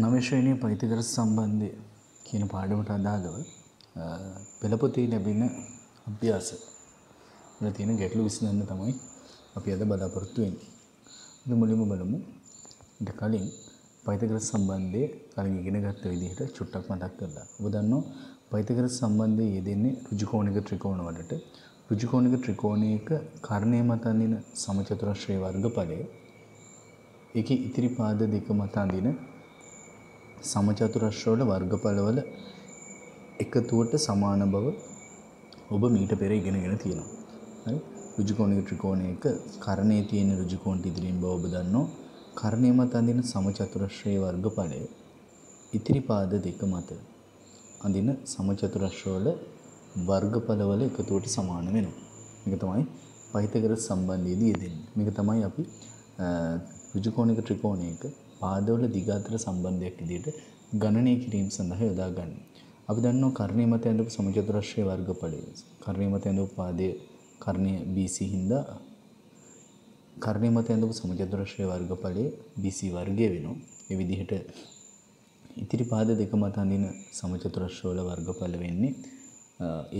නවශ්‍රේණය පෛතිකර සම්බන්ධය කියන පාඩමට අදාළව පෙළපොතේ ලැබෙන අභ්‍යාස වල තියෙන ගැටලු විසඳන්න තමයි අපි අද බලාපොරොත්තු වෙන්නේ. අපි මුලින්ම බලමු. ඊට කලින් පෛතගරස් සම්බන්ධය කලින් ඉගෙන ගත්ත විදිහට චුට්ටක් මතක් කරලා. ඔබ දන්නවා පෛතගරස් සම්බන්ධය යෙදෙන්නේ ඍජුකෝණික ත්‍රිකෝණ වලට. ඍජුකෝණික ත්‍රිකෝණයක කර්ණය මත අඳින සමචතුරස්‍රයේ වර්ගඵලය ඒකේ ඉතිරි පාද දෙක මත අඳින සමචතුරස්‍රවල වර්ගඵලවල එකතුවට සමාන බව ඔබ මීට පෙර ඉගෙනගෙන තියෙනවා. හරි? ඍජුකෝණික ත්‍රිකෝණයක කර්ණයේ තියෙන ඍජුකෝණ ඉදිරියෙන් බව ඔබ දන්නවා. කර්ණය මත අඳින සමචතුරස්‍රයේ වර්ගඵලය ඉතිරි පාද දෙක මත අඳින සමචතුරස්‍රවල වර්ගඵලවල එකතුවට සමාන වෙනවා. මේක තමයි පයිතගරස් සම්බන්ධයේදී යෙදෙන්නේ. මේක තමයි අපි ඍජුකෝණික ත්‍රිකෝණයක පාදවල දිග අතර සම්බන්ධයක් විදිහට ගණනය කිරීම සඳහා යොදාගන්නේ. අපි දන්නවා කර්ණය මත ඇඳපු සමචතුරස්‍රයේ වර්ගඵලය. කර්ණය මත ඇඳපු පාදයේ කර්ණය BC හින්දා කර්ණය මත ඇඳපු සමචතුරස්‍රයේ වර්ගඵලය BC වර්ගය වෙනවා. ඒ විදිහට ඉතිරි පාද දෙක මත අඳින සමචතුරස්‍රවල වර්ගඵල වෙන්නේ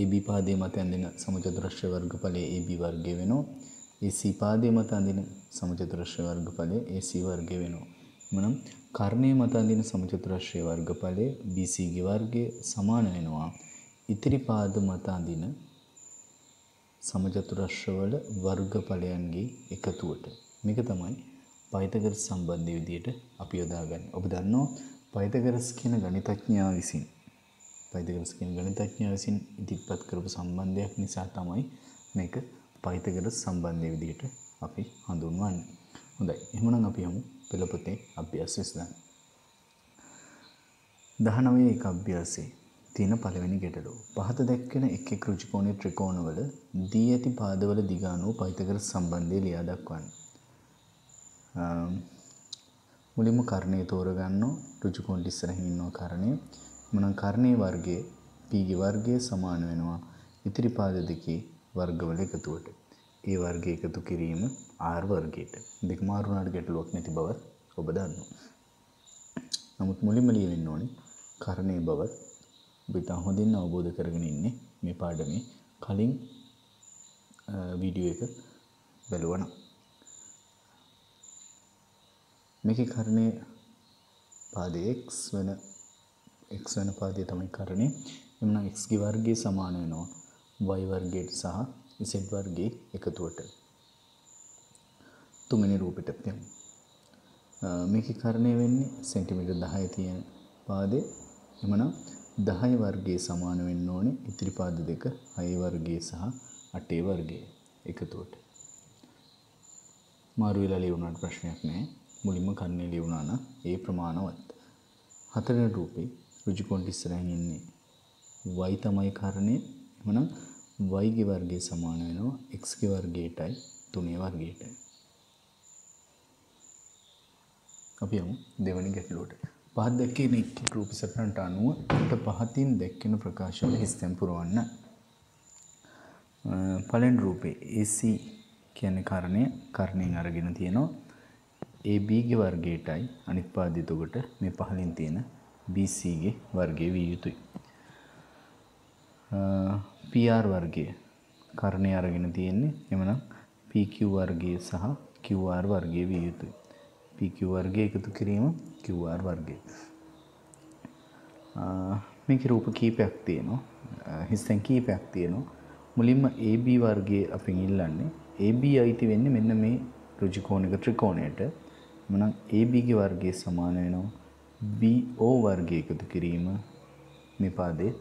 AB පාදයේ මත ඇඳෙන සමචතුරස්‍රයේ වර්ගඵලය AB වර්ගය වෙනවා. AC පාදයේ මත අඳින සමචතුරස්‍රයේ වර්ගඵලය AC වර්ගය වෙනවා. එමනම් කර්ණය මත අඳින සමචතුරස්‍රයේ වර්ගඵලය BC ගේ වර්ගය සමාන වෙනවා. ඉතිරි පාද මත අඳින සමචතුරස්‍රවල වර්ගඵලයන්ගේ එකතුවට. මේක තමයි පයිතගරස් සම්බන්ධය විදිහට අපි යොදාගන්නේ. ඔබ දන්නවා පයිතගරස් කියන ගණිතඥයා විසින් පයිතගරස් කියන ගණිතඥයා විසින් ඉදිරිපත් කරපු සම්බන්ධයක් නිසා තමයි මේක පයිතගරස් සම්බන්ධය විදිහට අපි හඳුන්වන්නේ. හොඳයි. එහෙනම් අපි යමු පෙළපොතේ අභ්‍යාස විසඳන්න. 19 එක අභ්‍යාසයේ තියෙන පළවෙනි ගැටලුව. පහත දැක්වෙන එක් එක් ඍජුකෝණී ත්‍රිකෝණවල දී ඇති පාදවල දිග අනුව පයිතගරස් සම්බන්ධය ලියා දක්වන්න. මුලින්ම කර්ණය තෝරගන්නවා. ඍජුකෝණට ඉස්සරහින් ඉන්නවා කර්ණය. මොනම් කර්ණයේ වර්ගයේ p ගේ වර්ගය සමාන වෙනවා ඉතිරි පාද දෙකේ වර්ගවල එකතුවට. ඒ වර්ගය එකතු කිරීම r වර්ගයට. දෙක මාරු වුණාට ගැටලුවක් නැති බව ඔබ දන්නවා. නමුත් මුලින්ම ලියවෙන්න ඕනේ කර්ණයේ බව ඔබ ඉතා හොඳින් අවබෝධ කරගෙන ඉන්නේ මේ පාඩමේ කලින් වීඩියෝ එක බැලුවා නම්. මේකේ කර්ණයේ පාදයේ x වෙන x වෙන පාදය තමයි කර්ණය. එමුනම් x ගේ වර්ගය සමාන වෙනවා y වර්ගයට සහ z වර්ගයේ එකතුවට. තුන්වෙනි රූපෙට යමු. මේකේ කර්ණය වෙන්නේ සෙන්ටිමීටර් 10 තියෙන පාදේ. එමනම් 10 වර්ගයේ සමාන වෙන්න ඕනේ ඉතිරි පාද දෙක 6 වර්ගයේ සහ 8 වර්ගයේ එකතුවට. මාරු වෙලා ලියුණාට ප්‍රශ්නයක් නැහැ. මුලින්ම කන්නේ ලියුණා නම් ඒ ප්‍රමාණවත්. හතරවෙනි රූපේ ඍජුකෝණ ඉස්සරහින් ඉන්නේ y තමයි කාරණය. එහෙනම් y ගේ වර්ගය සමාන වෙනවා x ගේ වර්ගයටයි 3 වර්ගයටයි. අපි යමු දෙවැනි ගැටලුවට. පහත් දැක්කේ එක් රූප සටහනට අනුව ඊට පහතින් දැක්කෙන ප්‍රකාශවල හිස්තැන් පුරවන්න. පළවෙනි රූපේ AC කියන්නේ කර්ණය කර්ණයෙන් අරගෙන තියෙනවා. AB ගේ වර්ගයටයි අනිත් පාදය එතකොට මේ පහලින් තියෙන BC ගේ වර්ගය විය යුතුයි. PR වර්ගය කර්ණය අරගෙන තියෙන්නේ එමනම් PQ වර්ගය සහ QR වර්ගය විය යුතුයි. PQ වර්ගය එකතු කිරීම QR වර්ගය. මේකේ රූප කීපයක් තියෙනවා. හිස්තැන් කීපයක් තියෙනවා. මුලින්ම AB වර්ගයේ අපින් ඉල්ලන්නේ AB අයිති වෙන්නේ මෙන්න මේ ඍජුකෝණික ත්‍රිකෝණයට. එමනම් AB ගේ වර්ගය සමාන වෙනවා BO වර්ගය එකතු කිරීම මේ පාදයේ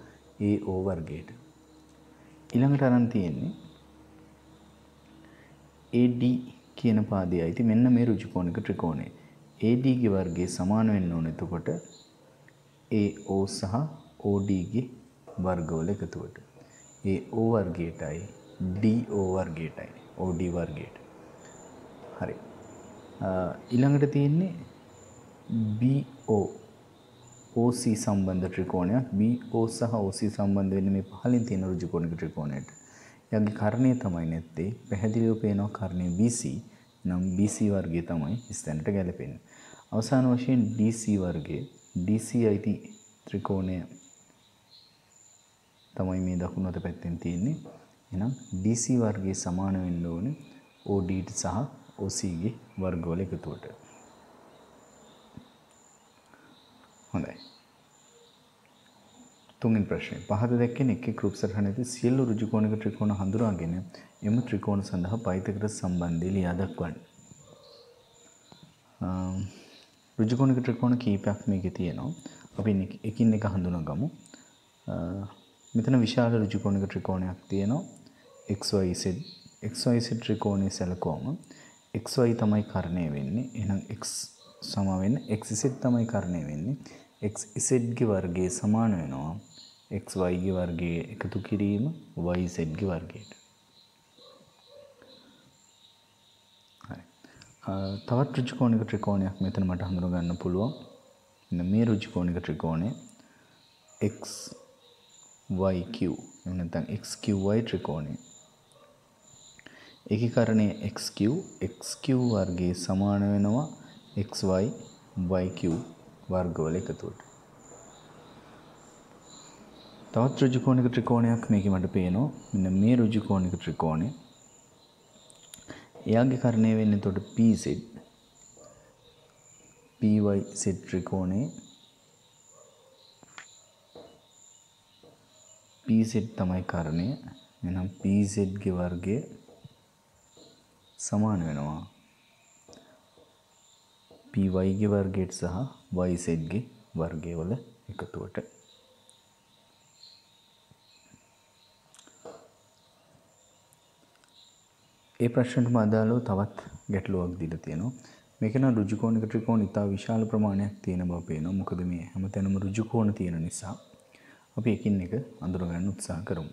AO වර්ගයට. ඊළඟට අරන් තියෙන්නේ AD කියන පාදයේ අයිති මෙන්න මේ ඍජුකෝණික ත්‍රිකෝණය. AD ගේ වර්ගය සමාන වෙන්න ඕනේ එතකොට AO සහ OD ගේ වර්ගවල එකතුවට. AO වර්ගයටයි DO වර්ගයටයි OD වර්ගයට. හරි. ඊළඟට තියෙන්නේ BO OC සම්බන්ධ ත්‍රිකෝණයක් BO සහ OC සම්බන්ධ වෙන්නේ මේ පහලින් තියෙන ඍජුකෝණික ත්‍රිකෝණයට. යගේ කර්ණය තමයි නැත්තේ පැහැදිලිව පේනවා කර්ණය BC නම් BC වර්ගය තමයි ස්තැනට ගැලපෙන්නේ. අවසාන වශයෙන් DC වර්ගය DC අයිති ත්‍රිකෝණය තමයි මේ දකුණු අත පැත්තෙන් තියෙන්නේ. එහෙනම් DC වර්ගයේ සමාන වෙන්න ඕනේ OD සහ OC ගේ වර්ගවල එකතුවට. හොඳයි. තුන්වෙනි ප්‍රශ්නේ. පහත දැක්කෙන එක් එක් රූප සටහනේදී සියලු ඍජු කෝණික ත්‍රිකෝණ හඳුනාගෙන එම ත්‍රිකෝණ සඳහා පයිතකර සම්බන්ධය ලියා දක්වන්න. ඍජු කෝණික ත්‍රිකෝණ කීපයක් මේකේ තියෙනවා. අපි එකින් එක හඳුනාගමු. මෙතන විශාල ඍජු කෝණික ත්‍රිකෝණයක් තියෙනවා. XYZ XYZ ත්‍රිකෝණය සැලකුවම XY තමයි කරණය වෙන්නේ. එහෙනම් X සම වෙන්න XZ තමයි කරණය වෙන්නේ. XZ ගේ වර්ගයේ සමාන වෙනවා XY ගේ වර්ගයේ එකතු කිරීම YZ ගේ වර්ගයට. හරි. තවත් ඍජු කෝණික ත්‍රිකෝණයක් මෙතන මට හඳුනා ගන්න පුළුවන්. මෙන්න මේ ඍජු කෝණික ත්‍රිකෝණය XYQ එහෙම නැත්නම් XQY ත්‍රිකෝණය. ඒකීකරණය XQ XQ වර්ගයේ සමාන වෙනවා XY YQ වර්ගවල එකතුවට. තවත් ඍජු කෝණික ත්‍රිකෝණයක් මේකේ මට පේනවා. මෙන්න මේ ඍජු කෝණික ත්‍රිකෝණය. එයාගේ කරණය වෙන්නේ එතකොට PZ PYZ ත්‍රිකෝණේ PZ තමයි කරණය. එහෙනම් PZ ගේ වර්ගය සමාන වෙනවා py ගේ වර්ගයට සහ yz ගේ වර්ගය වල එකතුවට ඒ ප්‍රශ්නටම අදාළව තවත් ගැටලුවක් දීලා තියෙනවා. මේක නම් ඍජු කෝණික ත්‍රිකෝණ ඉතා විශාල ප්‍රමාණයක් තියෙන බව පේනවා. මොකද මේ හැමතැනම ඍජු කෝණ තියෙන නිසා අපි එකින් එක අඳුර ගන්න උත්සාහ කරමු.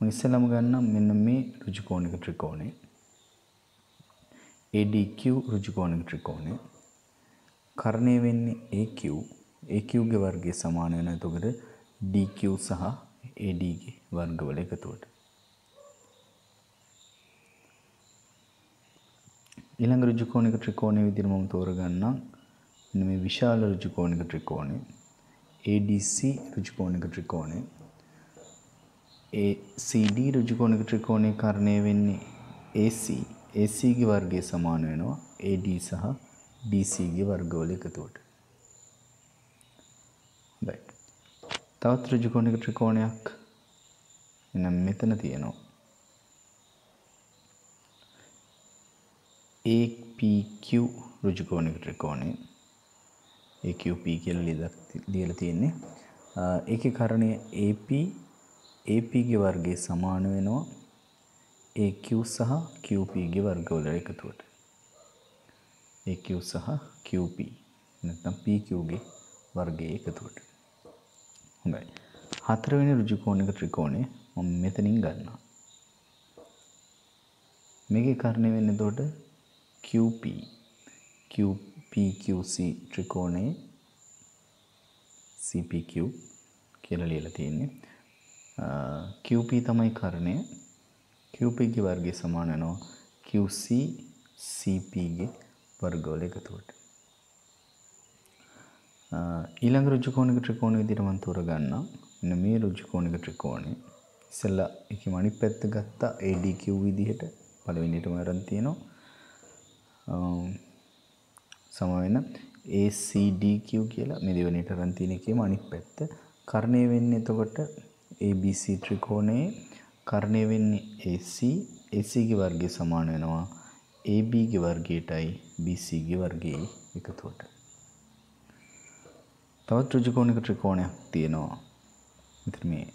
මම ඉස්සෙල්ලාම ගන්නම් මෙන්න මේ ඍජු කෝණික ත්‍රිකෝණය. ADQ ඍජු කෝණික ත්‍රිකෝණය. කරණය වෙන්නේ AQ AQගේ වර්ගය සමාන වෙන එතකොට DQ සහ ADගේ වර්ගවල එකතුවට. ඊළඟ ඍජු කෝණික ත්‍රිකෝණය විදිහට මම තෝරගන්නම්. මෙන්න මේ විශාල ඍජු කෝණික ත්‍රිකෝණය. ADC ඍජු කෝණික ත්‍රිකෝණය. ACD ඍජු කෝණික ත්‍රිකෝණයේ කරණය වෙන්නේ AC AC ගේ වර්ගය සමාන වෙනවා. AD සහ DC ගේ වර්ගවල එකතුවට. හොඳයි. තවත් ඍජු කෝණික ත්‍රිකෝණයක් එනම් මෙතන තියෙනවා. APQ ඍජු කෝණික ත්‍රිකෝණය AQP කියලා ලියලා තියෙන්නේ. ඒකේ කරණය AP AP ගේ වර්ගයේ සමාන වෙනවා AQ සහ QP ගේ වර්ගවල එකතුවට. AQ සහ QP නැත්නම් PQ ගේ වර්ගයේ එකතුවට. හොඳයි. හතරවෙනි ඍජු කෝණික ත්‍රිකෝණය මම මෙතනින් ගන්නවා. මේකේ කරණය වෙන්නේ එතකොට QP QPQC ත්‍රිකෝණයේ CPQ කියලා ලියලා තියෙන්නේ. QP තමයි කරණය. QP ගේ වර්ගය සමාන වෙනවා QC CP ගේ වර්ගවල එකතුවට. ඊළඟ ඍජු කෝණික ත්‍රිකෝණ විදිහට මම තෝරගන්නම්. මෙන්න මේ ඍජු කෝණික ත්‍රිකෝණය. ඉස්සෙල්ලා ඒකේ අනිත් පැත්ත ගත්තා ADQ විදිහට පළවෙනියටම අරන් තියෙනවා. සම වෙන ACDQ කියලා මේ දෙවෙනියට අරන් තියෙන එකේම අනිත් පැත්ත. කර්ණය වෙන්නේ එතකොට ABC ත්‍රිකෝණයේ කර්ණය වෙන්නේ AC AC ගේ වර්ගය සමාන වෙනවා AB ගේ වර්ගයටයි BC ගේ වර්ගයේ එකතුවට. තවත් ඍජු කෝණික ත්‍රිකෝණයක් තියෙනවා. මෙතන මේ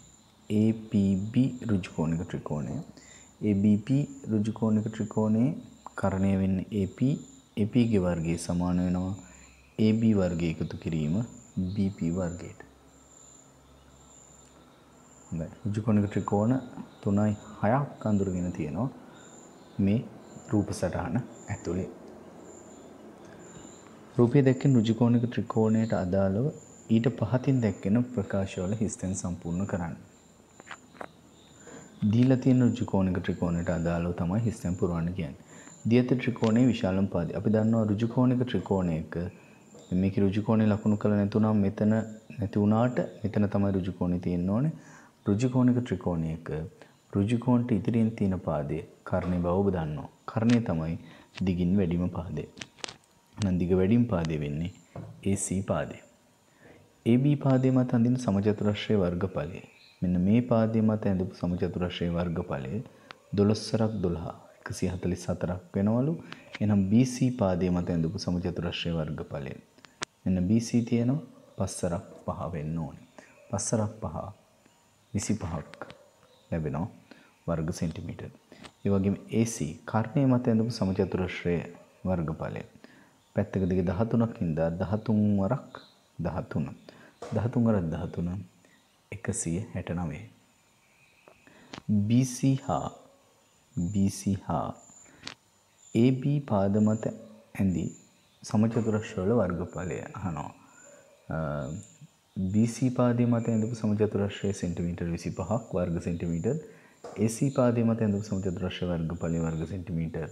APB ඍජු කෝණික ත්‍රිකෝණය. ABP ඍජු කෝණික ත්‍රිකෝණයේ කරණය වෙන්නේ AP AP ගේ වර්ගයේ සමාන වෙනවා AB වර්ගය එකතු කිරීම BP වර්ගයට. හොඳයි. ඍජු කෝණික ත්‍රිකෝණ 3යි 6ක් අඳුරගෙන තියෙනවා. මේ රූප සටහන ඇතුලේ. රූපය දැක්කෙන ඍජු කෝණික ත්‍රිකෝණයට අදාළව ඊට පහතින් දැක්කෙන ප්‍රකාශවල හිස්තැන් සම්පූර්ණ කරන්න. දීලා තියෙන ඍජු කෝණික ත්‍රිකෝණයට අදාළව තමයි හිස්තැන් පුරවන්න කියන්නේ. දියත ත්‍රිකෝණයේ විශාලම පාදය. අපි දන්නවා ඍජු කෝණික ත්‍රිකෝණයක මේක ඍජුකෝණේ ලකුණු කළ නැතුණම් මෙතන නැති වුණාට මෙතන තමයි ඍජුකෝණේ තියෙන්න ඕනේ. ඍජුකෝණික ත්‍රිකෝණයක ඍජුකෝණට ඉදිරියෙන් තියෙන පාදය කර්ණේ බව ඔබ දන්නවා. කර්ණය තමයි දිගින් වැඩිම පාදය. එහෙනම් දිග වැඩිම පාදය වෙන්නේ AC පාදය. AB පාදයේ මත අඳින සමචතුරස්‍රයේ වර්ගඵලය. මෙන්න මේ පාදයේ මත ඇඳපු සමචතුරස්‍රයේ වර්ගඵලය 12ක් 12 144ක් වෙනවලු. එහෙනම් BC පාදයේ මත ඇඳපු සමචතුරස්‍රයේ වර්ගඵලය. මෙන්න BC තියෙනවා පස්සරක් පහ වෙන්න ඕනේ. පස්සරක් පහ 25ක් ලැබෙනවා වර්ග සෙන්ටිමීටර්. ඒ වගේම AC කර්ණයේ මත ඇඳපු සමචතුරස්‍රයේ වර්ගඵලය. පැත්තක දිග 13ක් හින්දා 13 වරක් 13. 13 වරක් 13 169. BC හා BC හා AB පාද මත ඇඳි සමචතුරස්‍රවල වර්ගඵලය අහනවා. BC පාදයේ මත ඇඳපු සමචතුරස්‍රය සෙන්ටිමීටර් 25ක් වර්ග සෙන්ටිමීටර් AC පාදයේ මත ඇඳපු සමචතුරස්‍රය වර්ගඵලය වර්ග සෙන්ටිමීටර්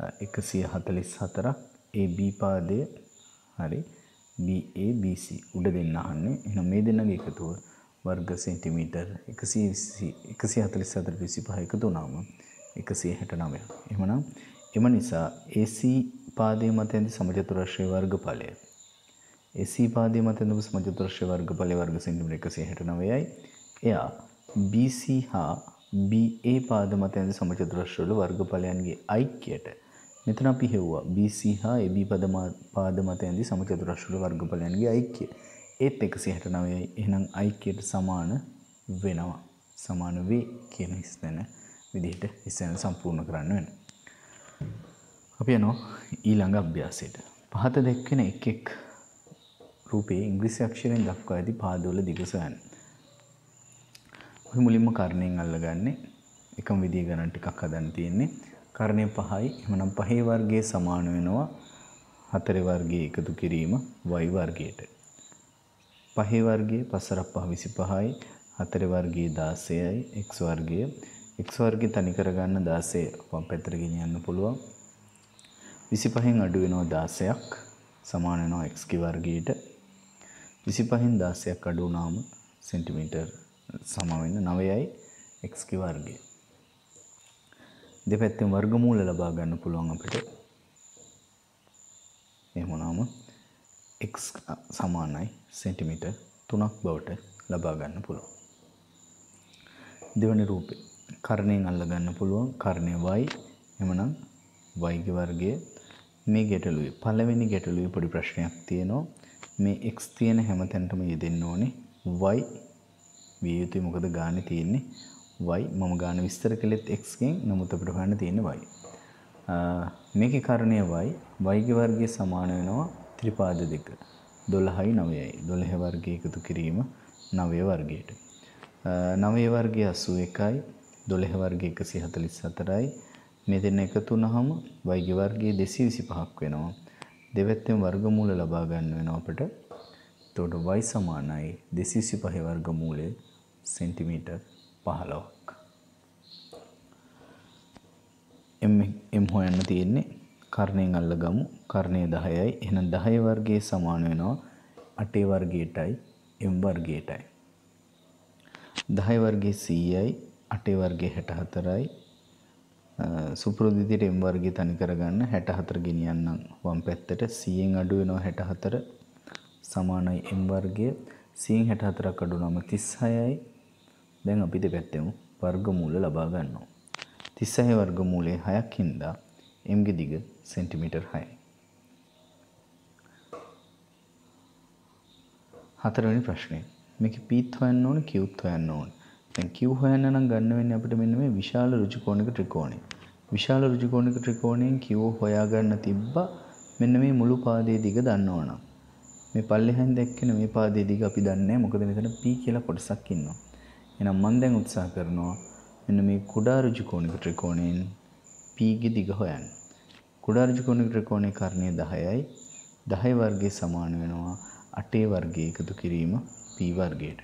144ක් AB පාදය හරි BABC උඩ දෙන්න අහන්නේ. එහෙනම් මේ දෙන්නගේ එකතුව වර්ග සෙන්ටිමීටර් 120 144 25 එකතු වුණාම 169. එහෙමනම් එම නිසා AC පාදයේ මත ඇති සමචතුරස්‍රයේ වර්ගඵලය AC පාදයේ මත ඇති සමචතුරස්‍රයේ වර්ගඵලය වර්ග සෙන්ටිමීටර් 169යි. එයා BC හා BA පාද මත ඇති සමචතුරස්‍රවල වර්ගඵලයන්ගේ ඓක්‍යයට මෙතන අපි හෙව්වා BC හා AB පද පාද මත ඇති සමචතුරස්‍රවල වර්ගඵලයන්ගේ ඓක්‍ය. ඒත් 169යි. එහෙනම් ඓක්‍යයට සමාන වෙනවා. සමාන වේ කියන හිස්තැන විදිහට හිස්තැන සම්පූර්ණ කරන්න වෙනවා. අපි යනවා ඊළඟ අභ්‍යාසයට. පහත දැක්වෙන එක් එක් රූපයේ ඉංග්‍රීසි අක්ෂරයෙන් දක්වා ඇති පාදවල දිග සොයන්න. අපි මුලින්ම කර්ණයෙන් අල්ලගන්නේ එකම විදිය ගණන් ටිකක් හදන්න තියෙන්නේ. කර්ණය පහයි. එහෙනම් පහේ වර්ගයේ සමාන වෙනවා හතරේ වර්ගයේ එකතු කිරීම y වර්ගයට. පහේ වර්ගයේ පසරක් පහ 25යි. හතරේ වර්ගයේ 16යි. x වර්ගයේ x වර්ගය තනි කරගන්න 16 වම් පැත්තට ගෙනියන්න පුළුවන්. 25න් අඩු වෙනවා 16ක් සමාන වෙනවා x වර්ගයට. 25න් 16ක් අඩු වුණාම සෙන්ටිමීටර් සම වෙන 9යි x වර්ගය. දෙපැත්තෙන් වර්ගමූල ලබා ගන්න පුළුවන් අපිට. එහෙම වුණාම x සමානයි සෙන්ටිමීටර් 3ක් බවට ලබා ගන්න පුළුවන්. දෙවැනි රූපේ කර්ණයෙන් අල්ලගන්න පුළුවන් කර්ණය y එමනම් y ගේ වර්ගය මේ ගැටලුවේ පළවෙනි ගැටලුවේ පොඩි ප්‍රශ්නයක් තියෙනවා මේ x තියෙන හැම තැනටම යෙදෙන්න ඕනේ y විය යුතුයි. මොකද ගානේ තියෙන්නේ y. මම ගාන විස්තර කළෙත් x ගෙන්. නමුත් අපිට හොයන්න තියෙන්නේ y. මේකේ කාරණය y. Y ගේ වර්ගය සමාන වෙනවා ත්‍රිපාද දෙක. 12යි 9යි 12 වර්ගය එකතු කිරීම 9 වර්ගයට. 9 වර්ගය 81යි දොළහ වර්ගය එකසි හතලිස් හතරයි මේ දෙන්න එකතු වුණාම වයිගේ වර්ගයේ 225ක් වෙනවා. දෙවැත්තෙන් වර්ගමූල ලබා ගන්න වෙනවා අපිට. එතකොට y සමානයි. 225 වර්ගමූලය. සෙන්ටිමීටර් 15ක්. m m හොයන්න තියෙන්නේ කර්ණයෙන් අල්ලගමු. කර්ණය 10යි. එහෙනම් 10 වර්ගයේ සමාන වෙනවා 8 වර්ගයටයි m වර්ගයටයි. 10 වර්ගයේ 100යි අටේ වර්ගයේ 64යි සුපුරුදු විදිහට m වර්ගය තනි කරගන්න 64 ගෙනියන්නම් වම් පැත්තට 100න් අඩු වෙනවා 64 සමානයි m වර්ගය 100න් 64ක් අඩු වුනම 36යි දැන් අපි දෙපැත්තෙම වර්ගමූල ලබා ගන්නවා. 36 වර්ගමූලයේ 6ක් හින්දා m ගේ දිග සෙන්ටිමීටර් 6යි හතරවෙනි ප්‍රශ්නේ මේකේ පීත් හොයන්න ඕනේ කිව්ත් හොයන්න ඕනේ. දැන් Q හොයන්න නම් ගන්න වෙන්නේ අපිට මෙන්න මේ විශාල ඍජුකෝණික ත්‍රිකෝණය. විශාල ඍජුකෝණික ත්‍රිකෝණයෙන් Q හොයාගන්න තිබ්බා මෙන්න මේ මුළු පාදයේ දිග දන්නවනම්. මේ පල්ලෙහෙන් දැක්කෙන මේ පාදයේ දිග අපි දන්නේ මොකද මෙතන P කියලා කොටසක් ඉන්නවා. එහෙනම් මම දැන් උත්සාහ කරනවා මෙන්න මේ කුඩා ඍජුකෝණික ත්‍රිකෝණයෙන් P ගේ දිග හොයන්න. කුඩා ඍජුකෝණික ත්‍රිකෝණයේ කර්ණය 10යි 10 වර්ගයේ සමාන වෙනවා 8 වර්ගයේ එකතු කිරීම P වර්ගයට.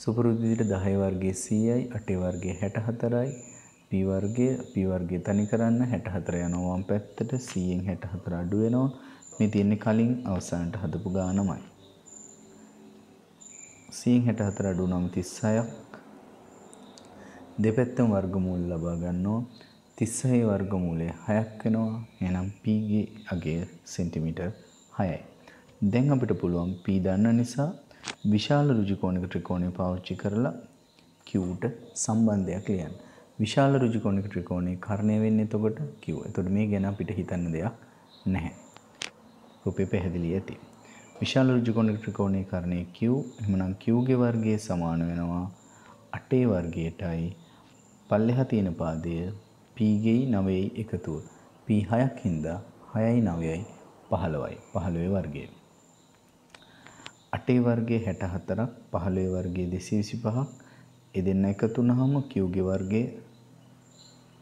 සුපුරුදු විදිහට 10 වර්ගයේ 100යි 8 වර්ගයේ 64යි p වර්ගය p වර්ගය තනි කරන්න 64 යනවා වම් පැත්තට 100න් 64 අඩු වෙනවා මේ තියෙන්නේ කලින් අවසානට හදපු ගානමයි. 164 අඩු නම් 36ක් දෙපැත්තම වර්ගමූල ලබා ගන්නවා 36 වර්ගමූලය 6ක් වෙනවා. එහෙනම් p ගේ අගය සෙන්ටිමීටර් 6යි. දැන් අපිට පුළුවන් p දන්න නිසා විශාල ඍජු කෝණික ත්‍රිකෝණය පාවිච්චි කරලා q ට සම්බන්ධයක් ලියන්න. විශාල ඍජු කෝණික ත්‍රිකෝණයේ කර්ණය වෙන්නේ එතකොට q. එතකොට මේ ගැන අපිට හිතන්න දෙයක් නැහැ. රූපේ පැහැදිලි ඇති. විශාල ඍජු කෝණික ත්‍රිකෝණයේ කර්ණය q. එහෙමනම් q ගේ වර්ගය සමාන වෙනවා 8 වර්ගයටයි පල්ලෙහා තියෙන පාදය p ගෙයි 9යි එකතුව. p 6ක් හින්දා 6යි 9යි 15යි. 15 වර්ගය. 8 වර්ගයේ 64ක් 15 වර්ගයේ 225ක් ඒ දෙන්න එකතු වුනහම q ගේ වර්ගයේ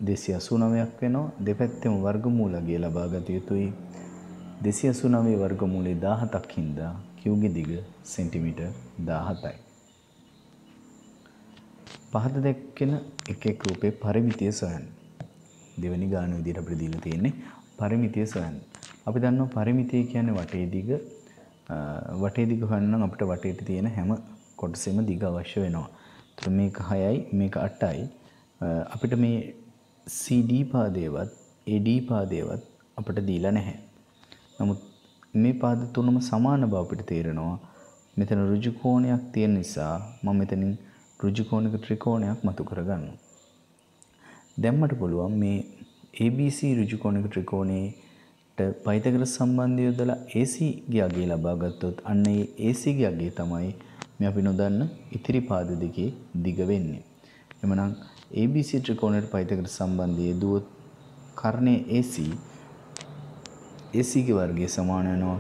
289ක් වෙනවා. දෙපැත්තෙම වර්ගමූලගය ලබා ගත යුතුයි. 289 වර්ගමූලයේ 17ක් හින්දා q ගේ දිග සෙන්ටිමීටර් 17යි. පහත දැක්කෙන එක එක් රූපේ පරිමිතිය සොයන්න. දෙවැනි ගාන විදිහට අපිට දීලා තියෙන්නේ පරිමිතිය සොයන්න. අපි දන්නවා පරිමිතිය කියන්නේ වටේ දිග වටේ දිග හොයන්න නම් අපිට වටේට තියෙන හැම කොටසෙම දිග අවශ්‍ය වෙනවා. ඒතර මේක 6යි මේක 8යි. අපිට මේ CD පාදයේවත් AD පාදයේවත් අපිට දීලා නැහැ. නමුත් මේ පාද තුනම සමාන බව අපිට තේරෙනවා. මෙතන ඍජු කෝණයක් තියෙන නිසා මම මෙතනින් ඍජුකෝණික ත්‍රිකෝණයක් මතු කරගන්නවා. දැන් මට පුළුවන් මේ ABC ඍජුකෝණික ත්‍රිකෝණයට පයිතගරස් සම්බන්ධය යොදලා AC ගේ අගය ලබා ගත්තොත් අන්න ඒ AC ගේ අගය තමයි මේ අපි නොදන්න ඉතිරි පාද දෙකේ දිග වෙන්නේ. එමනම් ABC ත්‍රිකෝණයට පයිතගරස් සම්බන්ධය දුවොත් කර්ණයේ AC AC ගේ වර්ගය සමාන වෙනවා.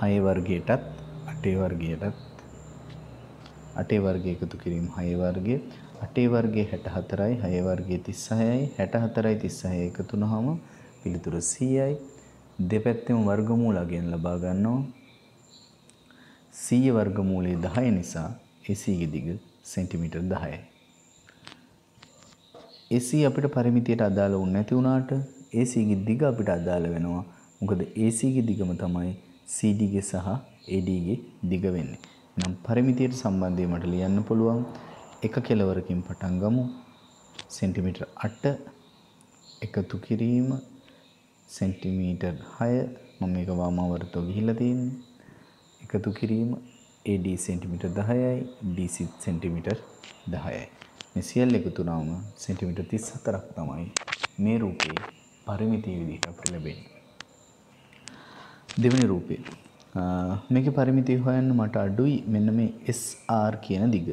6 වර්ගයටත් 8 වර්ගයටත් අටේ වර්ගය එකතු කිරීම 6 වර්ගය. අටේ වර්ගය 64යි 6 වර්ගය 36යි 64යි 36 එකතු වුනහම පිළිතුර 100යි දෙපැත්තෙම වර්ගමූල අගෙන් ලබා ගන්නවා. 100 වර්ගමූලය 10 නිසා AC ගේ දිග සෙන්ටිමීටර් 10යි AC අපිට පරිමිතියට අදාළ වුණ නැති වුණාට AC ගේ දිග අපිට අදාළ වෙනවා මොකද AC ගේ දිගම තමයි CD ගේ සහ AD ගේ දිග වෙන්නේ. නම් පරිමිතියට සම්බන්ධව මට ලියන්න පුළුවන් එක කෙලවරකින් පටන් ගමු. සෙන්ටිමීටර් 8 එකතු කිරීම සෙන්ටිමීටර් 6 මම මේක වාමාවර්තව ගිහිල්ලා තියෙන්නේ. එකතු කිරීම AD සෙන්ටිමීටර් 10යි DC සෙන්ටිමීටර් 10යි මේ සියල්ල එකතු වුණාම සෙන්ටිමීටර් 34ක් තමයි මේ රූපේ පරිමිතිය විදිහට අපිට ලැබෙන්නේ. දෙවෙනි රූපේ මේක පරිමිතිය හොයන්න මට අඩුයි මෙන්න මේ SR කියන දිග.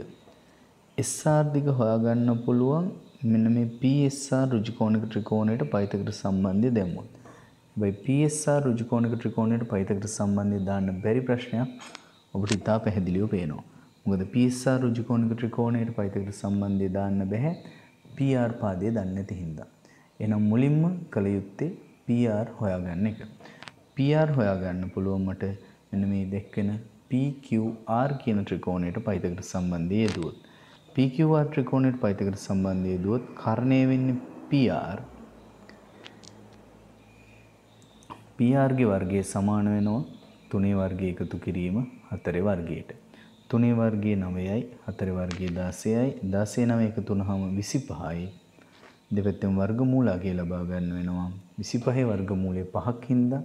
SR දිග හොයාගන්න පුළුවන් මෙන්න මේ PSR ඍජුකෝණික ත්‍රිකෝණයට පයිතග්‍රස් සම්බන්ධය දැම්මොත්. හැබැයි PSR ඍජුකෝණික ත්‍රිකෝණයට පයිතග්‍රස් සම්බන්ධය දාන්න බැරි ප්‍රශ්නයක් ඔබට ඉතා පැහැදිලිව පේනවා. මොකද PSR ඍජුකෝණික ත්‍රිකෝණයට පයිතග්‍රස් සම්බන්ධය දාන්න බෑ PR පාදය දන්නේ නැති හින්දා. එහෙනම් මුලින්ම කළ යුත්තේ PR හොයාගන්න එක. PR හොයාගන්න පුළුවන් මට මෙන්න මේ දැක්වෙන PQR කියන ත්‍රිකෝණයට පයිතග්‍රස් සම්බන්ධය යෙදුවොත් PQR ත්‍රිකෝණයට පයිතග්‍රස් සම්බන්ධය යෙදුවොත් කර්ණය වෙන්නේ PR PR ගේ වර්ගය සමාන වෙනවා තුනේ වර්ගය එකතු කිරීම හතරේ වර්ගයට. තුනේ වර්ගයේ 9යි හතරේ වර්ගයේ 16යි 16 9 එකතු වුනහම 25යි. දෙපැත්තෙම වර්ගමූලය ලබා ගන්න වෙනවා 25 වර්ගමූලය 5ක් හින්දා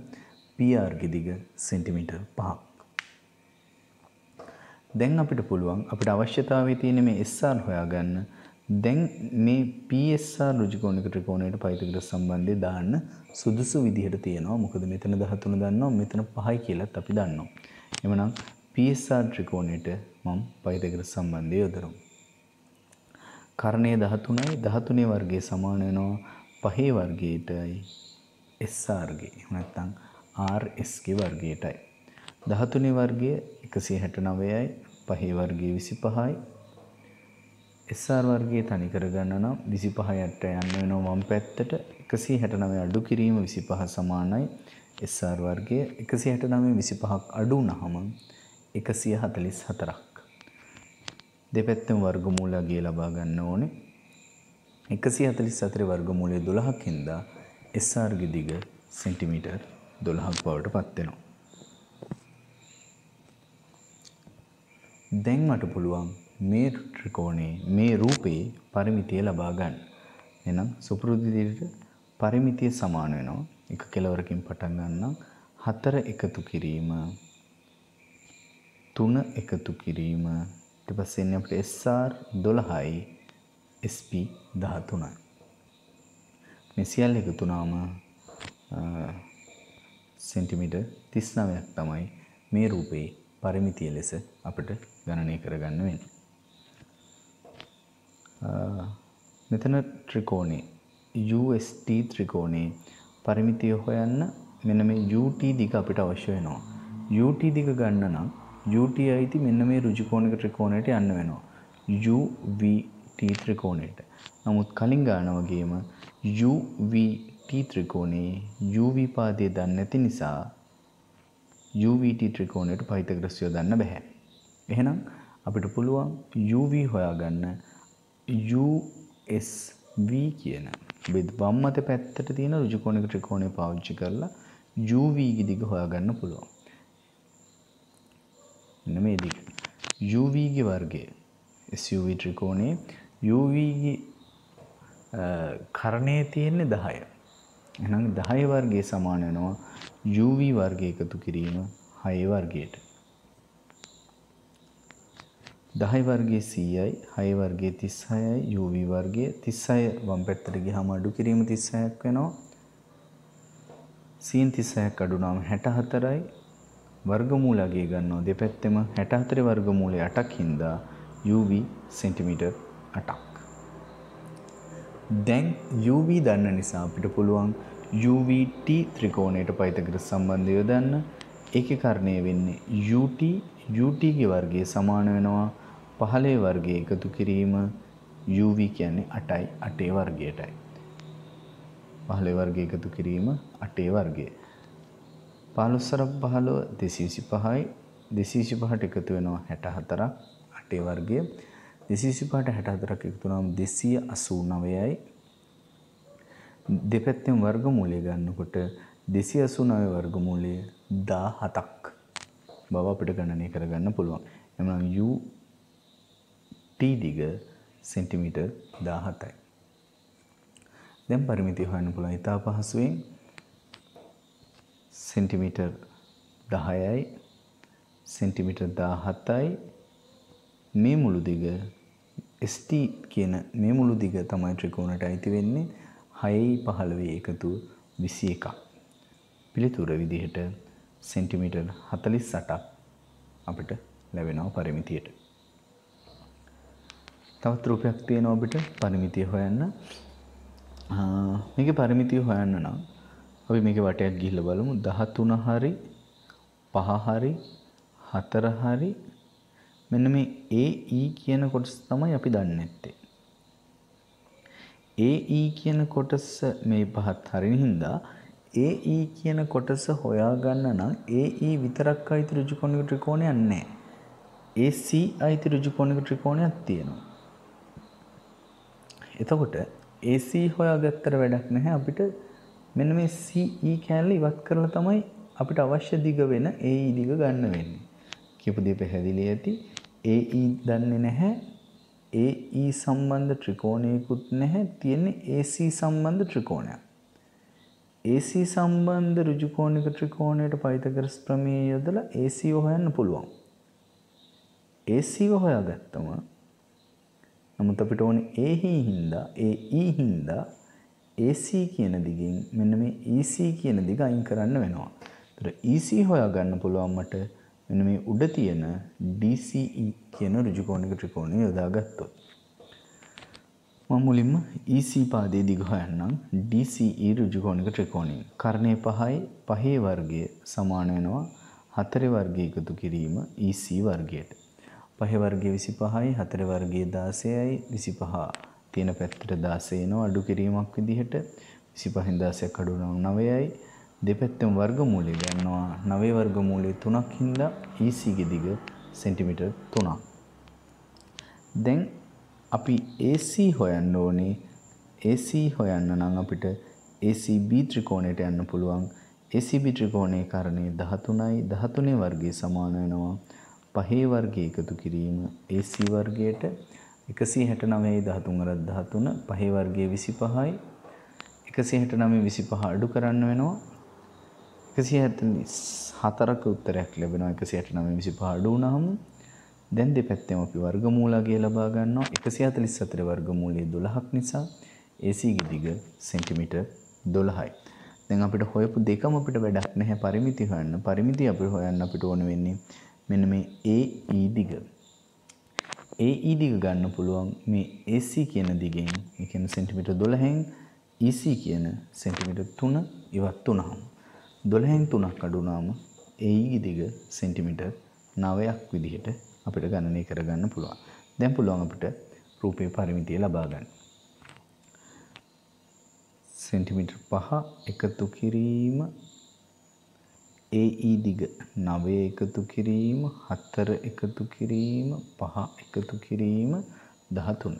PR ගේ දිග සෙන්ටිමීටර් 5ක්. දැන් අපිට පුළුවන් අපිට අවශ්‍යතාවය තියෙන මේ SR හොයාගන්න. දැන් මේ PSR ඍජුකෝණික ත්‍රිකෝණයට පයිතග්‍රස් සම්බන්ධය දාන්න සුදුසු විදිහට තියෙනවා. මොකද මෙතන 13 දන්නවා මෙතන 5යි කියලාත් අපි දන්නවා. එමනම් PSR ත්‍රිකෝණයට මම පයිතග්‍රස් සම්බන්ධය යොදනවා. කර්ණය 13යි 13 වර්ගයේ සමාන වෙනවා 5 වර්ගයටයි SR ගේ. නැත්නම් RSගේ වර්ගයටයි. 13 වර්ගය 169යි, පහේ වර්ගය 25යි. SR වර්ගය තනි කරගන්න නම් 25ට යන්න වෙනවා වම් පැත්තට 169 අඩු කිරීම 25 සමානයි SR වර්ගය 169 25ක් අඩු වුනහම 144ක්. දෙපැත්තම වර්ගමූලය ලබා ගන්න ඕනේ. 144 වර්ගමූලය 12කින්ද SR ගේ දිග සෙන්ටිමීටර් 12ක් බවට පත් වෙනවා. දැන් මට පුළුවන් මේ ත්‍රිකෝණේ මේ රූපේ පරිමිතිය ලබා ගන්න. එහෙනම් සුපුරුදු විදිහට පරිමිතිය සමාන වෙනවා. එක කෙලවරකින් පටන් ගන්නම්. 4 එකතු කිරීම 3 එකතු කිරීම ඊට පස්සේ එන්නේ අපිට SR 12යි SP 13යි. මේ සියල්ල එකතු වුණාම සෙන්ටිමීටර් 39ක් තමයි මේ රූපේ පරිමිතිය ලෙස අපිට ගණනය කරගන්න වෙන්නේ. මෙතන ත්‍රිකෝණේ UST ත්‍රිකෝණේ පරිමිතිය හොයන්න මෙන්න මේ UT දිග අපිට අවශ්‍ය වෙනවා. UT දිග ගන්න නම් UT අයිති මෙන්න මේ ඍජුකෝණික ත්‍රිකෝණයට යන්න වෙනවා. UVT ත්‍රිකෝණයට. නමුත් කලින් ගාන වගේම UVT ත්‍රිකෝණේ UV පාදයේ දන්නේ නැති නිසා UVT ත්‍රිකෝණයට පයිතග්‍රස් යොදන්න බෑ. එහෙනම් අපිට පුළුවන් UV හොයාගන්න USV කියන වම් අත පැත්තට තියෙන ඍජුකෝණික ත්‍රිකෝණය පාවිච්චි කරලා UV දිග හොයාගන්න පුළුවන්. මෙන්න මේ දිග. UV ගේ වර්ගය SUV ත්‍රිකෝණයේ UV ගේ කරණයේ තියෙන්නේ 10. එහෙනම් 10 වර්ගයේ සමාන වෙනවා UV වර්ගය එකතු කිරීම 6 වර්ගයට. 10 වර්ගයේ 100යි 6 වර්ගයේ 36යි UV වර්ගයේ 36 වම් පැත්තට ගියාම අඩු කිරීම 36ක් වෙනවා. සීන් 36ක් අඩු නම් 64යි වර්ගමූල අගය ගන්නවා දෙපැත්තෙම 64 වර්ගමූලය 8ක් හින්දා UV සෙන්ටිමීටර් 8ක්. දැන් UV දන්න නිසා අපිට පුළුවන් UVT ත්‍රිකෝණයට පයිතග්‍රස් සම්බන්ධය යොදන්න. ඒකේ කාරණය වෙන්නේ UT UT ගේ වර්ගය සමාන වෙනවා 15 වර්ගයේ එකතු කිරීම UV කියන්නේ 8යි 8 වර්ගයටයි. 15 වර්ගය එකතු කිරීම 8 වර්ගය. 15 15 225යි 225ට එකතු වෙනවා 64ක් 8 වර්ගය. 225ට 64ක් එකතු වුණාම 289යි. දෙපැත්තෙන් වර්ගමූලය ගන්නකොට 289 වර්ගමූලය 17ක් බව අපිට ගණනය කරගන්න පුළුවන්. එමනම් U T දිග සෙන්ටිමීටර් 17යි. දැන් පරිමිතිය හොයන්න පුළුවන් ඉතා පහසුවෙන් සෙන්ටිමීටර් 10යි සෙන්ටිමීටර් 17යි මේ මුළු දිග ST කියන මේ මුළු දිග තමයි ත්‍රිකෝණයට අයිති වෙන්නේ 6යි 15 එකතු 21ක්. පිළිතුර විදිහට සෙන්ටිමීටර් 48ක් අපිට ලැබෙනවා පරිමිතියට. තවත් රූපයක් තියෙනවා අපිට පරිමිතිය හොයන්න. මේකේ පරිමිතිය හොයන්න නම් අපි මේකේ වටයක් ගිහිල්ලා බලමු 13 හරි 5 හරි 4 හරි මෙන්න මේ AE කියන කොටස තමයි අපි දන්නේ නැත්තේ. AE කියන කොටස මේ පහත් හරින හින්දා AE කියන කොටස හොයාගන්න නම් AE විතරක් අයිති ඍජුකෝණික ත්‍රිකෝණයක් නැහැ. AC අයිති ඍජුකෝණික ත්‍රිකෝණයක් තියෙනවා. එතකොට AC හොයාගත්තට වැඩක් නැහැ අපිට මෙන්න මේ CE කෑල්ල ඉවත් කරලා තමයි අපිට අවශ්‍ය දිග වෙන AE දිග ගන්න වෙන්නේ. කියපු දේ පැහැදිලි ඇති. AE දන්නේ නැහැ. AE සම්බන්ධ ත්‍රිකෝණයකුත් නැහැ. තියෙන්නේ AC සම්බන්ධ ත්‍රිකෝණයක්. AC සම්බන්ධ ඍජුකෝණික ත්‍රිකෝණයට පයිතගරස් ප්‍රමේය යොදලා AC හොයන්න පුළුවන්. AC හොයාගත්තම නමුත් අපිට ඕනේ AH හින්දා AE හින්දා AC කියන දිගෙන් මෙන්න මේ EC කියන දිග අයින් කරන්න වෙනවා. ඒතර EC හොයාගන්න පුළුවන් මට මෙන්න මේ උඩ තියෙන DCE කියන ඍජුකෝණික ත්‍රිකෝණය යොදාගත්තොත්. මම මුලින්ම EC පාදයේ දිග හොයන්නම් DCE ඍජුකෝණික ත්‍රිකෝණය. කර්ණය 5යි 5 වර්ගය සමාන වෙනවා 4 වර්ගය එකතු කිරීම EC වර්ගයට. පහ වර්ගයේ 25යි හතර වර්ගයේ 16යි 25 තියෙන පැත්තට 16 එනවා අඩු කිරීමක් විදිහට 25න් 16ක් අඩු නම් 9යි දෙපැත්තම වර්ගමූලය ගන්නවා 9 වර්ගමූලය 3ක් හින්දා EC ගේ දිග සෙන්ටිමීටර් 3ක් දැන් අපි AC හොයන්න ඕනේ. AC හොයන්න නම් අපිට ACB ත්‍රිකෝණයට යන්න පුළුවන්. ACB ත්‍රිකෝණයේ කරණය 13යි 13 වර්ගයේ සමාන වෙනවා. පහේ වර්ගය එකතු කිරීම AC වර්ගයට 169යි 13 වරක් 13 පහේ වර්ගයේ 25යි 169 25 අඩු කරන්න වෙනවා. 174ක උත්තරයක් ලැබෙනවා 169 25 අඩු වුණාම දැන් දෙපැත්තෙම අපි වර්ගමූලය ලබා ගන්නවා 144 වර්ගමූලය 12ක් නිසා AC ගේ දිග සෙන්ටිමීටර් 12යි. දැන් අපිට හොයපු දෙකම අපිට වැඩක් නැහැ පරිමිති හොයන්න. පරිමිති අපිට හොයන්න අපිට ඕන වෙන්නේ මෙන්න මේ AE දිග. AE දිග ගන්න පුළුවන් මේ AC කියන දිගෙන් ඒ කියන්නේ සෙන්ටිමීටර් 12න් EC කියන සෙන්ටිමීටර් 3 ඉවත් වුණාම 12න් 3ක් අඩු වුණාම AE දිග සෙන්ටිමීටර් 9ක් විදිහට අපිට ගණනය කරගන්න පුළුවන්. දැන් පුළුවන් අපිට රූපේ පරිමිතිය ලබා ගන්න. සෙන්ටිමීටර් 5 එකතු කිරීම AE දිග 9 එකතු කිරීම 4 එකතු කිරීම 5 එකතු කිරීම 13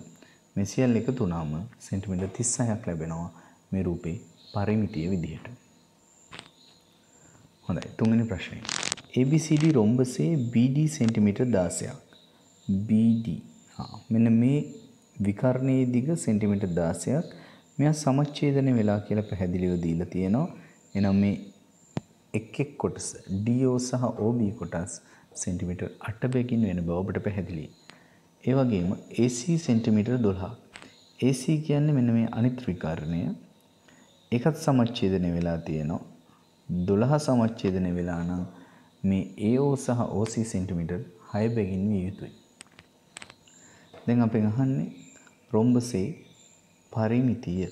මේ සියල්ල එකතු වුණාම සෙන්ටිමීටර් 36ක් ලැබෙනවා මේ රූපේ පරිමිතිය විදිහට හොඳයි තුන්වෙනි ප්‍රශ්නේ ABCD රොම්බසේ BD සෙන්ටිමීටර් 16ක් BD හා මෙන්න මේ විකර්ණයේ දිග සෙන්ටිමීටර් 16ක් මෙයා සමච්ඡේදනය වෙලා කියලා පැහැදිලිව දීලා තියෙනවා එහෙනම් මේ එක් එක් කොටස DO සහ OB කොටස් සෙන්ටිමීටර් 8 බැගින් වෙන බව ඔබට පැහැදිලියි. ඒ වගේම AC සෙන්ටිමීටර් 12ක්. AC කියන්නේ මෙන්න මේ අනිත් විකර්ණය. ඒකත් සමච්ඡේදනය වෙලා තියෙනවා. 12 සමච්ඡේදනය වෙලා නම් මේ AO සහ OC සෙන්ටිමීටර් 6 බැගින් විය යුතුයි. දැන් අපෙන් අහන්නේ රොම්බසේ පරිමිතිය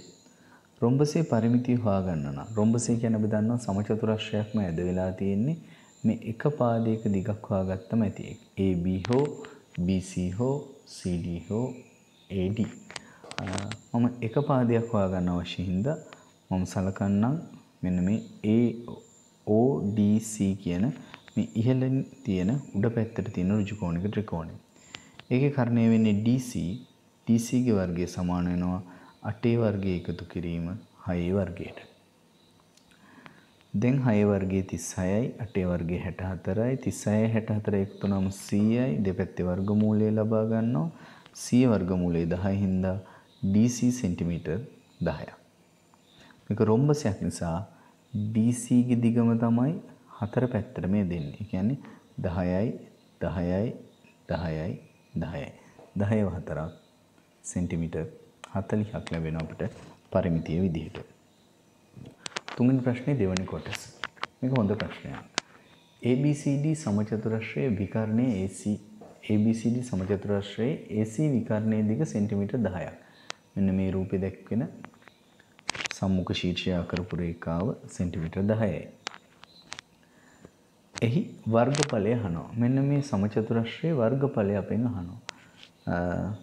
රොම්බසේ පරිමිතිය හොයාගන්න නම් රොම්බසේ කියන්නේ අපි දන්නවා සමචතුරස්‍රයක්ම ඇද වෙලා තියෙන්නේ මේ එක පාදයක දිගක් හොයාගත්තම ඇති. AB හෝ BC හෝ CD හෝ AD. මම එක පාදයක් හොයාගන්න අවශ්‍ය හින්දා මම සලකන්නම් මෙන්න මේ AODC කියන මේ ඉහළින් තියෙන උඩ පැත්තට තියෙන ඍජු කෝණික ත්‍රිකෝණය. ඒකේ කර්ණය වෙන්නේ DC. DC ගේ වර්ගය සමාන වෙනවා අටේ වර්ගය එකතු කිරීම හයේ වර්ගයට. දැන් හය වර්ගයේ 36යි අටේ වර්ගයේ 64යි 36 64 එකතු වුනම 100යි දෙපැත්තේ වර්ගමූලය ලබා ගන්නවා 100 වර්ගමූලය 10 හින්දා DC සෙන්ටිමීටර් 10ක්. මේක රොම්බසයක් නිසා DC ගේ දිගම තමයි හතර පැත්තට මේ දෙන්නේ. ඒ කියන්නේ 10යි 10යි 10යි 10යි 10 4ක් සෙන්ටිමීටර් 40ක් ලැබෙන අපිට පරිමිතිය විදිහට. තුන්වෙනි ප්‍රශ්නේ දෙවැනි කොටස. මේක හොඳ ප්‍රශ්නයක්. ABCD සමචතුරස්‍රයේ විකර්ණයේ AC ABCD සමචතුරස්‍රයේ AC විකර්ණයේ දිග සෙන්ටිමීටර් 10ක්. මෙන්න මේ රූපේ දැක්වෙන සම්මුඛ ශීර්ෂය කරපු රේඛාව සෙන්ටිමීටර් 10යි. එහි වර්ගඵලය අහනවා. මෙන්න මේ සමචතුරස්‍රයේ වර්ගඵලය අපෙන් අහනවා.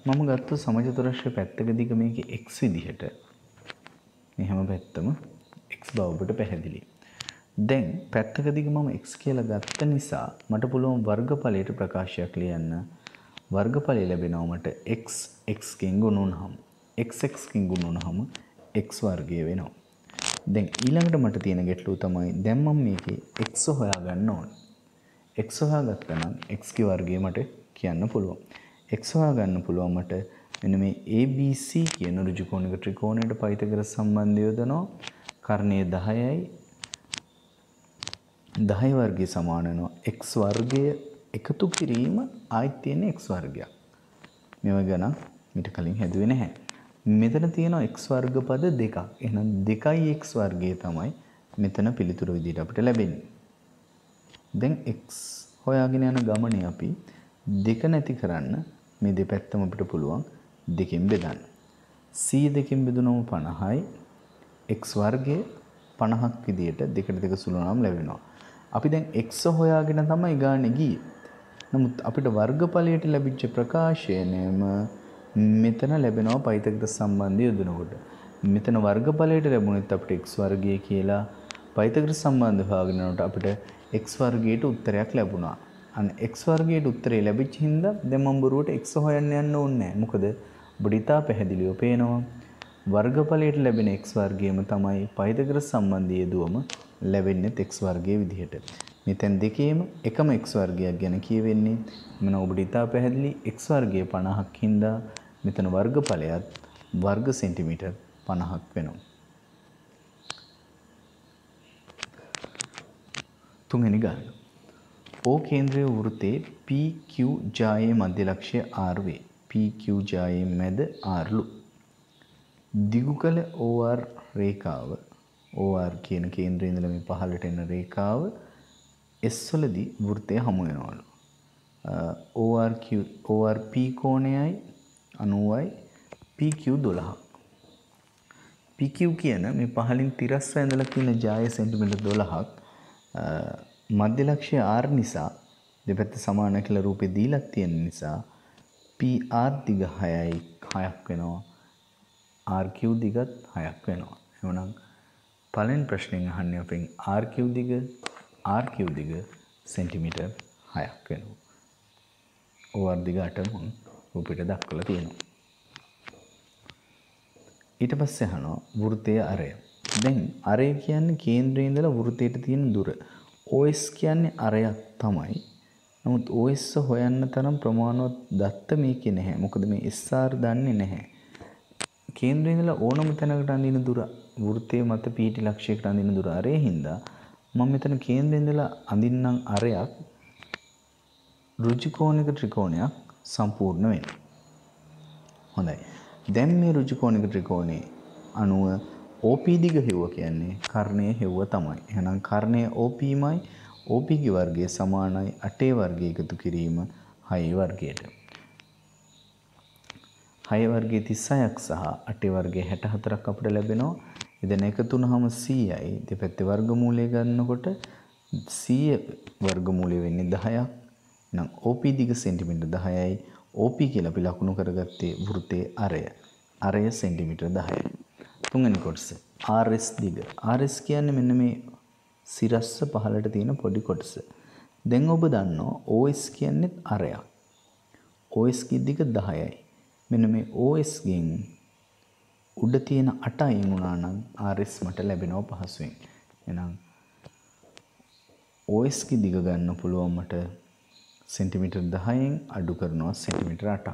මම ගත්තු සමචතුරස්‍රය පැත්තක දිග මේකේ x විදිහට මේ හැම පැත්තම x බව ඔබට පැහැදිලි. දැන් පැත්තක දිග මම x කියලා ගත්ත නිසා මට පුළුවන් වර්ගඵලයට ප්‍රකාශයක් ලියන්න. වර්ගඵලය ලැබෙනවා මට x x කින් ගුණ වුණාම x x කින් ගුණ වුණාම x වර්ගය වෙනවා. දැන් ඊළඟට මට තියෙන ගැටලුව තමයි දැන් මම මේකේ x හොයාගන්න ඕන. x හොයාගත්තා නම් x ගේ වර්ගය මට කියන්න පුළුවන්. x හොයාගන්න පුළුවන් මට මෙන්න මේ ABC කියන ඍජු කෝණික ත්‍රිකෝණයට පයිතගරස් සම්බන්ධය යොදනවා. කර්ණය 10යි 10 වර්ගය සමාන වෙනවා x වර්ගය එකතු කිරීම ආයෙත් තියෙන x වර්ගයක්. මේව ගණන් මීට කලින් හැදුවේ නැහැ. මෙතන තියෙනවා x වර්ග පද දෙකක්. එහෙනම් 2යි x වර්ගය තමයි මෙතන පිළිතුරු විදිහට අපිට ලැබෙන්නේ. දැන් x හොයාගෙන යන ගමනේ අපි දෙක නැති කරන්න මේ දෙපැත්තම අපිට පුළුවන් දෙකෙන් බෙදන්න. 100 දෙකෙන් බෙදුනම 50යි x වර්ගය 50ක් විදියට දෙකට දෙක සුළුනම් ලැබෙනවා. අපි දැන් x හොයාගෙන තමයි ගානේ ගියේ. නමුත් අපිට වර්ගඵලයට ලැබිච්ච ප්‍රකාශනයම මෙතන ලැබෙනවා පයිතග්‍රස් සම්බන්ධය යොදනකොට. මෙතන වර්ගඵලයට ලැබුණෙත් අපිට x වර්ගය කියලා පයිතග්‍රස් සම්බන්ධය හොයාගෙන යනකොට අපිට x වර්ගයට උත්තරයක් ලැබුණා. අන්න x වර්ගයට උත්තරේ ලැබිච්ච හින්දා දැන් මම බොරුවට x හොයන්න යන්න ඕනේ නැහැ. මොකද ඔබට ඉතා පැහැදිලිව පේනවා වර්ගඵලයට ලැබෙන x වර්ගයම තමයි පයිතග්‍රස් සම්බන්ධය දුවම ලැබෙන්නේ x වර්ගයේ විදිහට. මෙතෙන් දෙකේම එකම x වර්ගයක් ගැන කියවෙන්නේ මම ඔබට ඉතා පැහැදිලි x වර්ගයේ 50ක් හින්දා මෙතන වර්ගඵලයත් වර්ග සෙන්ටිමීටර් 50ක් වෙනවා. තුන්වෙනි ගාන. O කේන්ද්‍රයේ වෘත්තයේ PQ ජායේ මධ්‍ය ලක්ෂ්‍ය R වේ. PQ ජායේ මැද R ලු. දිගු කළ OR රේඛාව OR කියන කේන්ද්‍රයේ ඉඳලා මේ පහළට එන රේඛාව S වලදී වෘත්තය හමු වෙනවලු. ORQ ORP කෝණයයි අනුවයි. PQ දොළහක්. PQ කියන මේ පහලින් තිරස්ව ඇඳලා තියෙන ජාය සෙන්ටිමීටර් 12ක් මධ්‍යලක්ෂ්‍ය R නිසා දෙපැත්ත සමාන කියලා රූපේ දීලා තියෙන නිසා PR දිග 6යි 6ක් වෙනවා. RQ දිගත් 6ක් වෙනවා. එහෙනම් පළවෙනි ප්‍රශ්نين අහන්නේ අපෙන් RQ දිග RQ දිග සෙන්ටිමීටර් 6ක් වෙනවා. OR දිග 8 මොන රූපෙට දක්වලා තියෙනවා. ඊට පස්සේ අහනවා වෘත්තයේ අරය. දැන් අරය කියන්නේ කේන්ද්‍රයේ ඉඳලා වෘත්තයට තියෙන දුර. OS කියන්නේ අරයක් තමයි. නමුත් OS හොයන්න තරම් ප්‍රමාණවත් දත්ත මේකේ නැහැ. මොකද මේ SR දන්නේ නැහැ. කේන්ද්‍රයේ ඉඳලා ඕනම තැනකට අඳින දුර වෘත්තයේ මත පීටි ලක්ෂයකට අඳින දුර අරේ හින්දා මම මෙතන කේන්ද්‍රයේ ඉඳලා අඳින්නම් අරයක් ඍජු කෝණික ත්‍රිකෝණයක් සම්පූර්ණ වෙනවා. හොඳයි. දැන් මේ ඍජු කෝණික ත්‍රිකෝණේ අණුව OP දිග හෙව්ව කියන්නේ කර්ණයේ හෙව්ව තමයි. එහෙනම් කර්ණයේ OP මයි OP ගේ වර්ගය සමානයි 8 වර්ගය එකතු කිරීම 6 වර්ගයට. 6 වර්ගයේ 36ක් සහ 8 වර්ගයේ 64ක් අපිට ලැබෙනවා. ඉතින් එකතු වුනහම 100යි. දෙපැත්තේ වර්ගමූලය ගන්නකොට 100 වර්ගමූලය වෙන්නේ 10ක්. නම් OP දිග සෙන්ටිමීටර් 10යි. OP කියලා අපි ලකුණු කරගත්තේ වෘත්තයේ අරය. අරය සෙන්ටිමීටර් 10යි. තුන්වෙනි කොටස RS දිග. RS කියන්නේ මෙන්න මේ සිරස්ස පහළට තියෙන පොඩි කොටස. දැන් ඔබ දන්නවා OS කියන්නේත් අරයක්. OS ගේ දිග 10යි. මෙන්න මේ OS ගෙන් උඩ තියෙන 8 අයින් වුණා නම් RS මට ලැබෙනවා පහසුවෙන්. එහෙනම් OS ගේ දිග ගන්න පුළුවන් මට සෙන්ටිමීටර් 10න් අඩු කරනවා සෙන්ටිමීටර් 8ක්.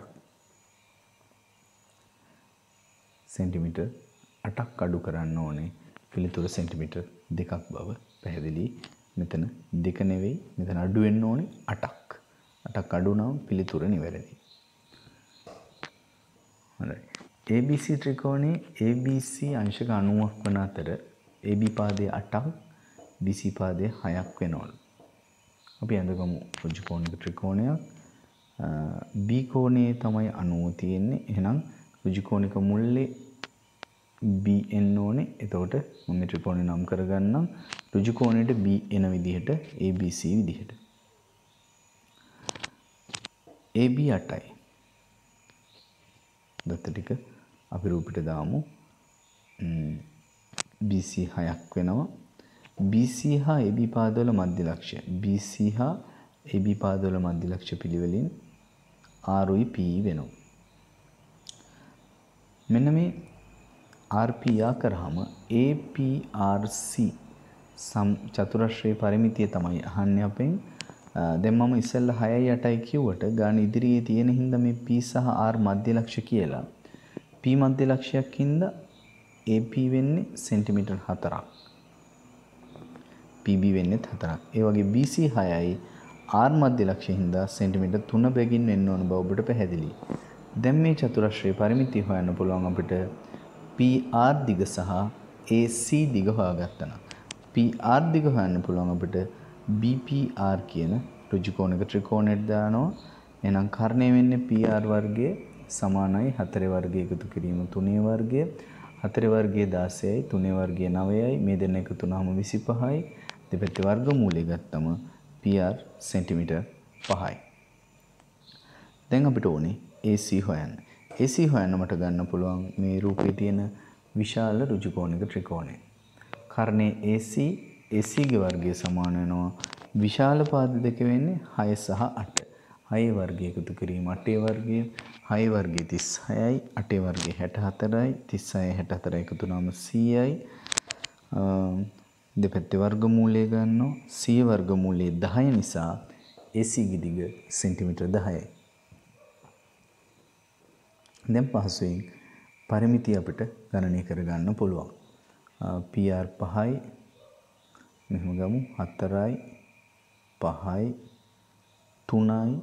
සෙන්ටිමීටර් 8ක් අඩු කරන්න ඕනේ පිළිතුර සෙන්ටිමීටර් 2ක් බව පැහැදිලි. මෙතන දෙක නෙවෙයි මෙතන අඩු වෙන්න ඕනේ 8ක්. 8ක් අඩු නම් පිළිතුර නිවැරදි. හොඳයි. ABC ත්‍රිකෝණයේ ABC අංශක 90ක් වන අතර AB පාදයේ 8ක් BC පාදයේ 6ක් වෙනවලු. අපි අඳගමු ඍජු කෝණික ත්‍රිකෝණයක්. B කෝණයේ තමයි 90 තියෙන්නේ. එහෙනම් ඍජු කෝණික මුල්ලේ B එන්න ඕනේ. එතකොට මම මේ ත්‍රිකෝණය නම් කරගන්නම්. ඍජු කෝණයට B එන විදිහට ABC විදිහට. AB 8යි. දත්ත ටික අපි රූපෙට දාමු. BC 6ක් වෙනවා. BC හා AB පාදවල මධ්‍ය ලක්ෂ්‍ය. BC හා AB පාදවල මධ්‍ය ලක්ෂ්‍ය පිළිවෙලින් RUI P වෙනවා. මෙන්න මේ RP යා කරාම APRC සම් චතුරශ්‍රයේ පරිමිතිය තමයි අහන්නේ අපෙන්. දැන් මම ඉස්සෙල්ලා 6යි 8යි කිව්වට ගාන ඉදිරියේ තියෙන හින්දා මේ P සහ R මධ්‍ය ලක්ෂ්‍ය කියලා. P මධ්‍ය ලක්ෂයක් හින්දා AP වෙන්නේ සෙන්ටිමීටර් 4ක්. PB වෙන්නේ 4ක්. ඒ වගේ BC 6යි R මධ්‍ය ලක්ෂය හින්දා සෙන්ටිමීටර් 3 බැගින් වෙන්න ඕන බව ඔබට පැහැදිලි. දැන් මේ චතුරශ්‍රයේ පරිමිතිය හොයන්න පුළුවන් අපිට PR දිග සහ AC දිග හොයාගත්තා නම් PR දිග හොයන්න පුළුවන් අපිට BPR කියන ඍජු කෝණක ත්‍රිකෝණයට දානවා. එහෙනම් කර්ණය වෙන්නේ PR වර්ගයේ සමානයි 4 වර්ගය එකතු කිරීම 3 වර්ගය 4 වර්ගයේ 16යි 3 වර්ගයේ 9යි මේ දෙන්න එකතු වුනහම 25යි දෙපැත්තේ වර්ගමූලය ගත්තම PR සෙන්ටිමීටර් 5යි. දැන් අපිට ඕනේ AC හොයන්න. AC හොයන්න මට ගන්න පුළුවන් මේ රූපේ තියෙන විශාල ඍජු කෝණික ත්‍රිකෝණය. කර්ණයේ AC AC ගේ වර්ගය සමාන වෙනවා විශාල පාද දෙක වෙන්නේ 6 සහ 8. 6 වර්ගය එකතු කිරීම 8 වර්ගය 6 වර්ගය 36යි 8 වර්ගය 64යි 36 64 එකතු වුනම 100යි දෙපැත්තේ වර්ගමූලය ගන්නවා සිය වර්ගමූලයේ 10 නිසා AC දිග සෙන්ටිමීටර් 10යි. දැන් පහසුවෙන් පරිමිතිය අපිට ගණනය කරගන්න පුළුවන්. PR 5යි මෙහෙම ගමු 4යි 5යි 3යි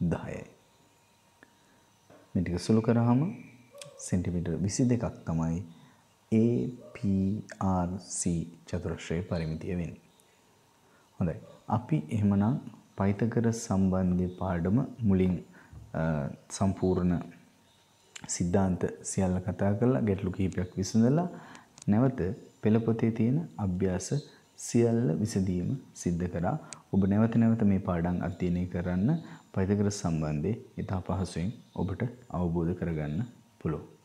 10යි. මේ ටික සුළු කරාම සෙන්ටිමීටර් 22ක් තමයි APRC චතුරස්‍රයේ පරිමිතිය වෙන්නේ. හොඳයි. අපි එහෙමනම් පයිතගරස් සම්බන්ධය පාඩම මුලින් සම්පූර්ණ සිද්ධාන්ත සියල්ල කතා කරලා ගැටලු කිහිපයක් විසඳලා නැවත පෙළ පොතේ තියෙන අභ්‍යාස සියල්ල විසඳීම සිද්ධ කරා. ඔබ නැවත නැවත මේ පාඩම් අධ්‍යයනය කරන්න පයිතගරස් සම්බන්ධයෙන් ඉතා පහසුවෙන් ඔබට අවබෝධ කරගන්න පුළුවන්.